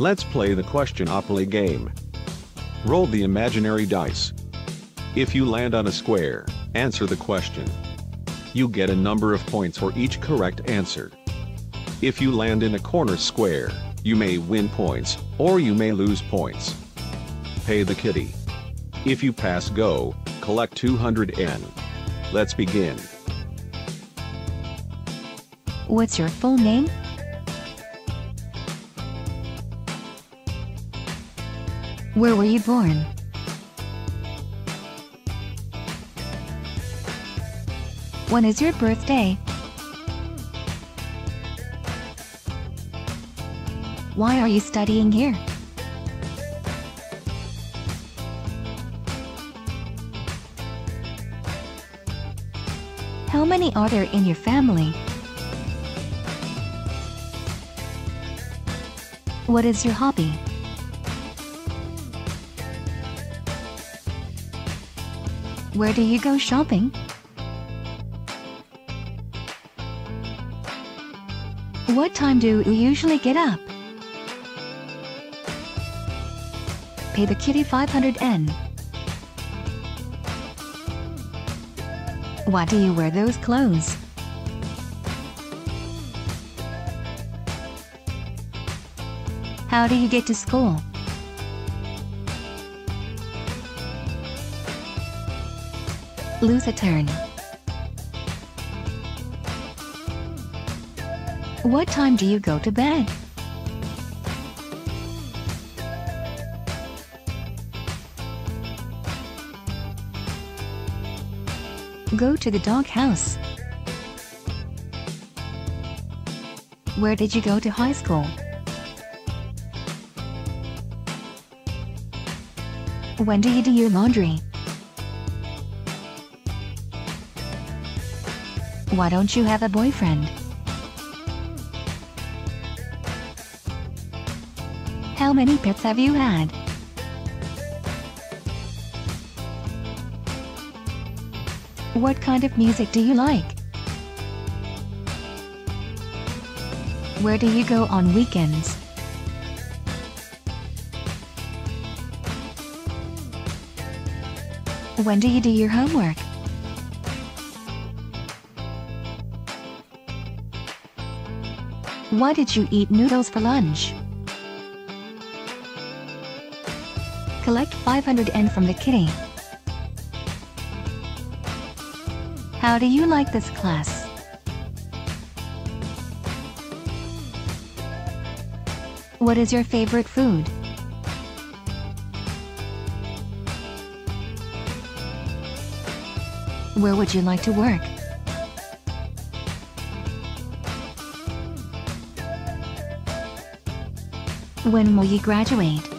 Let's play the Questionopoly game. Roll the imaginary dice. If you land on a square, answer the question. You get a number of points for each correct answer. If you land in a corner square, you may win points, or you may lose points. Pay the kitty. If you pass go, collect 200 N. Let's begin. What's your full name? Where were you born? When is your birthday? Why are you studying here? How many are there in your family? What is your hobby? Where do you go shopping? What time do you usually get up? Pay the kitty 500 N. Why do you wear those clothes? How do you get to school? Lose a turn. What time do you go to bed? Go to the dog house. Where did you go to high school? When do you do your laundry? Why don't you have a boyfriend? How many pets have you had? What kind of music do you like? Where do you go on weekends? When do you do your homework? Why did you eat noodles for lunch? Collect 500 N from the kitty. How do you like this class? What is your favorite food? Where would you like to work? When will you graduate?